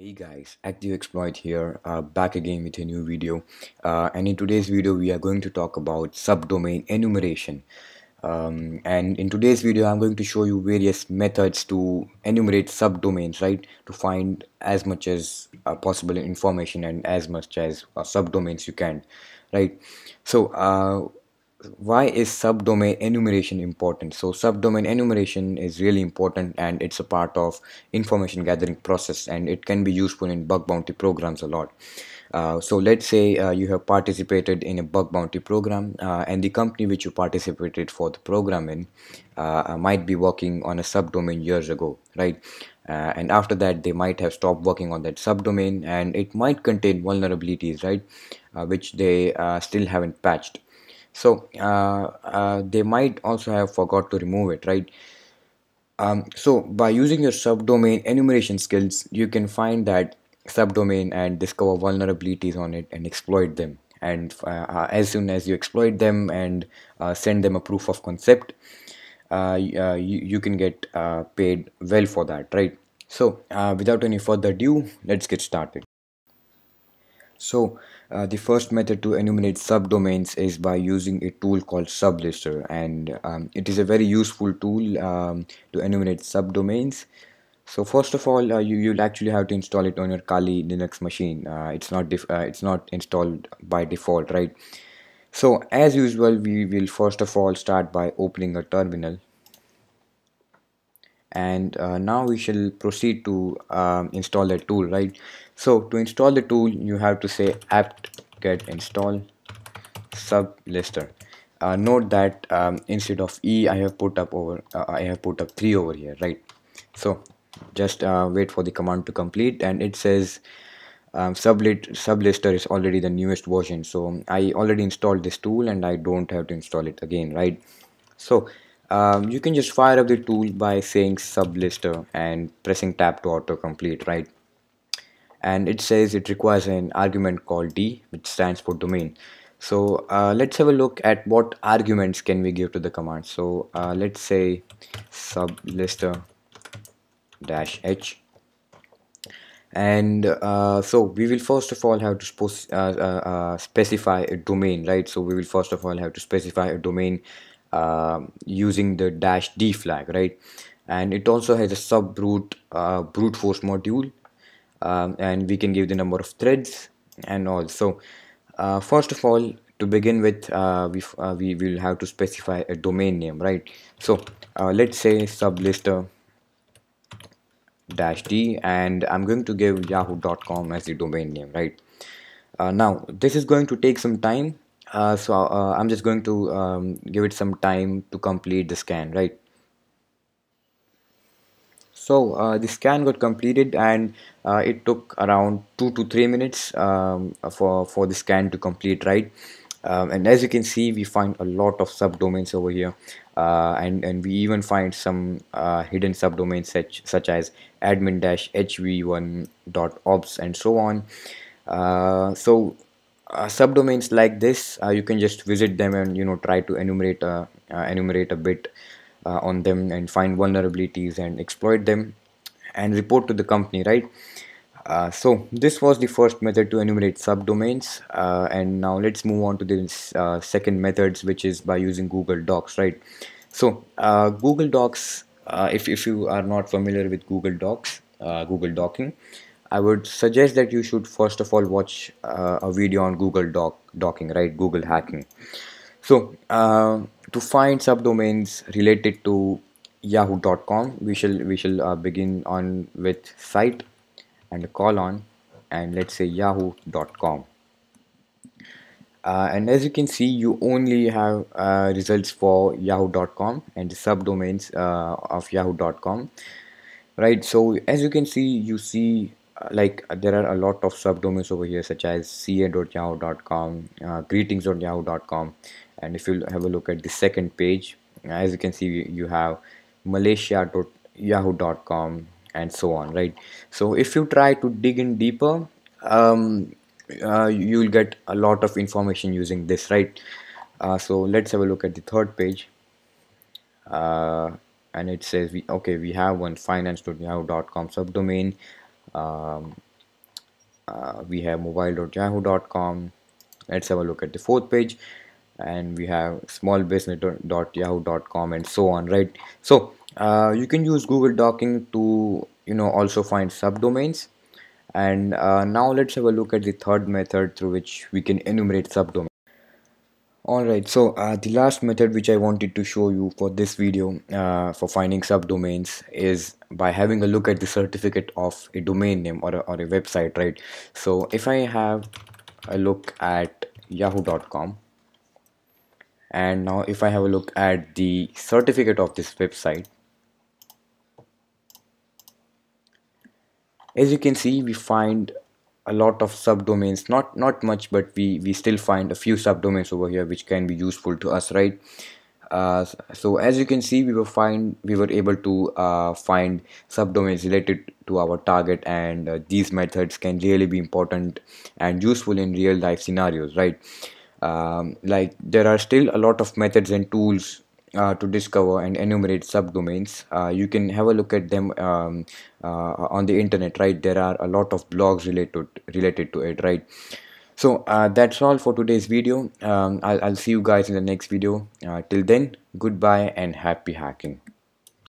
Hey guys, ActiveXSploit here, uh, back again with a new video. Uh, and in today's video, we are going to talk about subdomain enumeration. Um, and in today's video, I'm going to show you various methods to enumerate subdomains, right? To find as much as uh, possible information and as much as uh, subdomains you can, right? So, uh, why is subdomain enumeration important? So subdomain enumeration is really important and it's a part of information gathering process and it can be useful in bug bounty programs a lot. Uh, so let's say uh, you have participated in a bug bounty program uh, and the company which you participated for the program in uh, might be working on a subdomain years ago right? Uh, and after that they might have stopped working on that subdomain and it might contain vulnerabilities right? Uh, which they still haven't patched so uh, uh, they might also have forgot to remove it right? Um, so by using your subdomain enumeration skills you can find that subdomain and discover vulnerabilities on it and exploit them. And uh, as soon as you exploit them and uh, send them a proof of concept uh, you, you can get uh, paid well for that right? So without any further ado let's get started so uh, the first method to enumerate subdomains is by using a tool called sublister. And um, it is a very useful tool um, to enumerate subdomains. So first of all uh, you, you'll actually have to install it on your Kali Linux machine. Uh, it's not uh, it's not installed by default right? So as usual we will first of all start by opening a terminal and uh, now we shall proceed to um, install that tool right? So to install the tool you have to say apt get install sublister. Uh, note that um, instead of e I have put up over uh, I have put up 3 over here right? So just uh, wait for the command to complete and it says um, sublit sublister is already the newest version. So I already installed this tool and I don't have to install it again right? So um, you can just fire up the tool by saying sublister and pressing tab to autocomplete right? And it says it requires an argument called d which stands for domain. So uh, let's have a look at what arguments can we give to the command. So uh, let's say sublister dash h. And uh, so we will first of all have to uh, uh, uh, specify a domain right? So we will first of all have to specify a domain uh, using the dash d flag right? And it also has a sub brute uh, brute force module um, and we can give the number of threads and also uh, first of all to begin with uh, we, uh, we will have to specify a domain name right? So uh, let's say sublister dash d and I'm going to give yahoo.com as the domain name right? Now this is going to take some time uh, so uh, I'm just going to um, give it some time to complete the scan right? So uh, the scan got completed and uh, it took around two to three minutes um, for for the scan to complete right? Um, and as you can see we find a lot of subdomains over here. Uh, and and we even find some hidden subdomains such such as admin-hv1.obs and so on. So uh, subdomains like this uh, you can just visit them and you know try to enumerate uh, uh enumerate a bit uh, on them and find vulnerabilities and exploit them and report to the company right? Uh, so this was the first method to enumerate subdomains and now let's move on to this second methods which is by using Google Dorks right? So Google Dorks if, if you are not familiar with Google Dorks Google Dorking I would suggest that you should first of all watch uh, a video on Google Dork dorking, right? Google hacking. So uh, to find subdomains related to yahoo.com, we shall we shall uh, begin on with site and colon and let's say yahoo.com. Uh, and as you can see you only have uh, results for yahoo.com and the subdomains uh, of yahoo.com right so as you can see you see like there are a lot of subdomains over here such as ca.yahoo.com uh, greetings.yahoo.com and if you have a look at the second page as you can see you have malaysia.yahoo.com and so on right? So if you try to dig in deeper um, uh, you'll get a lot of information using this right? Uh, so let's have a look at the third page. Uh, and it says we okay we have one finance.yahoo.com subdomain um, uh, we have mobile.yahoo.com let's have a look at the fourth page. And we have smallbusiness.yahoo.com and so on right? So uh, you can use google dorking to you know also find subdomains. And uh, now let's have a look at the third method through which we can enumerate subdomains Alright, so uh, the last method which I wanted to show you for this video uh, for finding subdomains is by having a look at the certificate of a domain name or a, or a website, right? So if I have a look at yahoo.com and now if I have a look at the certificate of this website, as you can see we find a lot of subdomains not not much but we we still find a few subdomains over here which can be useful to us right? Uh, so as you can see we were find we were able to uh, find subdomains related to our target and uh, these methods can really be important and useful in real life scenarios right? Um, like there are still a lot of methods and tools uh, to discover and enumerate subdomains. Uh, you can have a look at them um, uh, on the internet, right? There are a lot of blogs related related to it, right? So uh, that's all for today's video. Um, I'll, I'll see you guys in the next video. Uh, till then, goodbye and happy hacking.